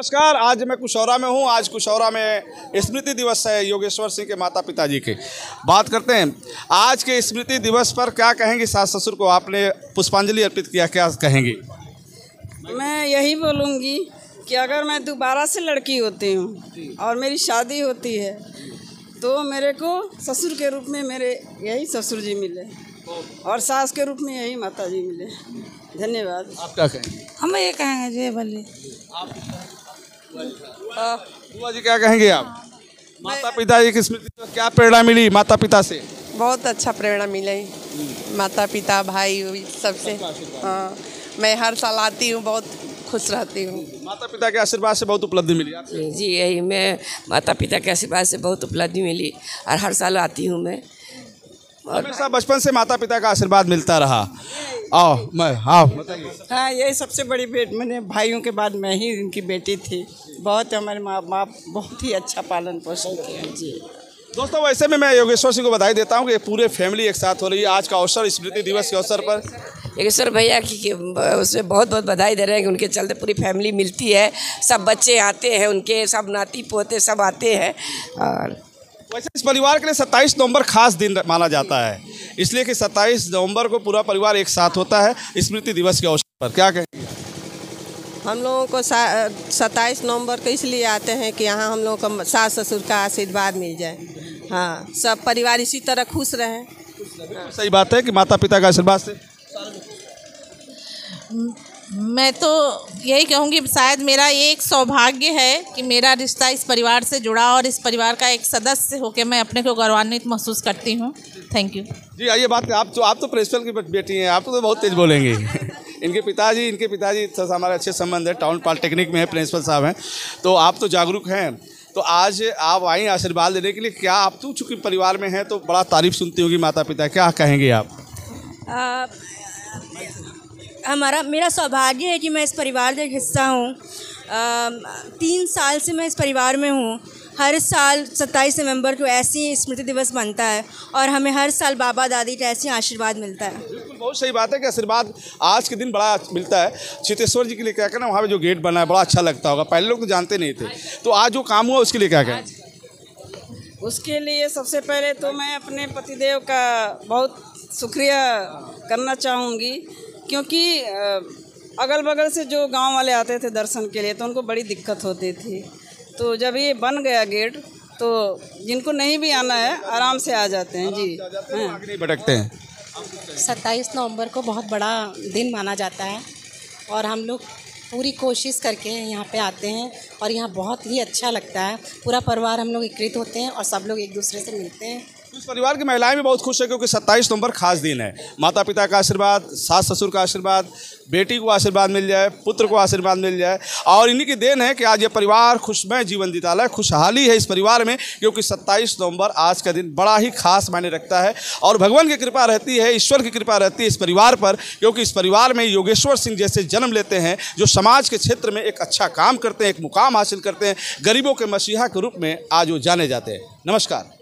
नमस्कार आज मैं कुशौरा में हूँ। आज कुशौरा में स्मृति दिवस है योगेश्वर सिंह के माता पिताजी के। बात करते हैं आज के स्मृति दिवस पर क्या कहेंगे सास ससुर को? आपने पुष्पांजलि अर्पित किया क्या कहेंगी? मैं यही बोलूँगी कि अगर मैं दोबारा से लड़की होती हूँ और मेरी शादी होती है तो मेरे को ससुर के रूप में मेरे यही ससुर जी मिले और सास के रूप में यही माता जी मिले। धन्यवाद। आप क्या कहेंगे? हम ये कहेंगे जय बल्ले बुआ जी क्या कहेंगे आप? माता पिताजी की स्मृति पर क्या प्रेरणा मिली माता पिता से? बहुत अच्छा प्रेरणा मिले। माता पिता भाई सबसे। हाँ मैं हर साल आती हूँ बहुत खुश रहती हूँ। माता पिता के आशीर्वाद से बहुत उपलब्धि मिली आपको। जी यही मैं माता पिता के आशीर्वाद से बहुत उपलब्धि मिली और हर साल आती हूँ मैं। हमेशा बचपन से माता पिता का आशीर्वाद मिलता रहा। आओ मैं हाँ हाँ यही सबसे बड़ी बेट मैंने भाइयों के बाद मैं ही उनकी बेटी थी। बहुत हमारे माँ बाप बहुत ही अच्छा पालन पोषण किया जी। दोस्तों वैसे में मैं योगेश्वर सिंह को बधाई देता हूँ कि पूरे फैमिली एक साथ हो रही है। आज का अवसर स्मृति दिवस के अवसर पर। योगेश्वर भैया की उसमें बहुत बहुत बधाई दे रहे हैं कि उनके चलते पूरी फैमिली मिलती है। सब बच्चे आते हैं उनके सब नाती पोते सब आते हैं। और वैसे इस परिवार के लिए 27 नवंबर खास दिन माना जाता है। इसलिए कि 27 नवंबर को पूरा परिवार एक साथ होता है स्मृति दिवस के अवसर पर। क्या कहेंगे? हम लोगों को सत्ताईस नवंबर को इसलिए आते हैं कि यहाँ हम लोगों को सास ससुर का आशीर्वाद मिल जाए। हाँ सब परिवार इसी तरह खुश रहें। सही बात है कि माता पिता का आशीर्वाद से? मैं तो यही कहूँगी शायद मेरा ये एक सौभाग्य है कि मेरा रिश्ता इस परिवार से जुड़ा और इस परिवार का एक सदस्य होकर मैं अपने को गौरवान्वित महसूस करती हूँ। थैंक यू जी आइए बात आप तो आप तो प्रिंसिपल की बेटी हैं आप तो बहुत तेज बोलेंगे। इनके पिताजी इनके पिताजी से हमारे अच्छे संबंध है टाउन पॉलिटेक्निक में है प्रिंसिपल साहब हैं। तो आप तो जागरूक हैं। तो आज आप आई आशीर्वाद देने के लिए क्या आप तो चूँकि परिवार में हैं तो बड़ा तारीफ़ सुनती होगी माता पिता क्या कहेंगे आप? हमारा मेरा सौभाग्य है कि मैं इस परिवार का एक हिस्सा हूँ। तीन साल से मैं इस परिवार में हूँ। हर साल 27 नवंबर को ऐसे ही स्मृति दिवस बनता है और हमें हर साल बाबा दादी का ऐसे ही आशीर्वाद मिलता है। बिल्कुल बहुत सही बात है कि आशीर्वाद आज के दिन बड़ा मिलता है। चितेश्वर जी के लिए क्या कहना वहाँ पे जो गेट बना है बड़ा अच्छा लगता होगा। पहले लोग तो जानते नहीं थे। तो आज जो काम हुआ उसके लिए क्या कहें? उसके लिए सबसे पहले तो मैं अपने पतिदेव का बहुत शुक्रिया करना चाहूँगी। क्योंकि अगल बगल से जो गाँव वाले आते थे दर्शन के लिए तो उनको बड़ी दिक्कत होती थी। तो जब ये बन गया गेट तो जिनको नहीं भी आना है आराम से आ जाते हैं जी। हाँ नहीं भटकते हैं। सत्ताईस नवंबर को बहुत बड़ा दिन माना जाता है और हम लोग पूरी कोशिश करके यहाँ पे आते हैं और यहाँ बहुत ही अच्छा लगता है। पूरा परिवार हम लोग एकत्रित होते हैं और सब लोग एक दूसरे से मिलते हैं। इस परिवार की महिलाएँ भी बहुत खुश है क्योंकि 27 नवंबर खास दिन है। माता पिता का आशीर्वाद सास ससुर का आशीर्वाद, बेटी को आशीर्वाद मिल जाए, पुत्र को आशीर्वाद मिल जाए। और इन्हीं की देन है कि आज ये परिवार खुशमय जीवन जीता है, खुशहाली है इस परिवार में, क्योंकि 27 नवंबर आज का दिन बड़ा ही खास मायने रखता है। और भगवान की कृपा रहती है, ईश्वर की कृपा रहती है इस परिवार पर, क्योंकि इस परिवार में योगेश्वर सिंह जैसे जन्म लेते हैं, जो समाज के क्षेत्र में एक अच्छा काम करते हैं, एक मुकाम हासिल करते हैं, गरीबों के मसीहा के रूप में आज वो जाने जाते हैं। नमस्कार।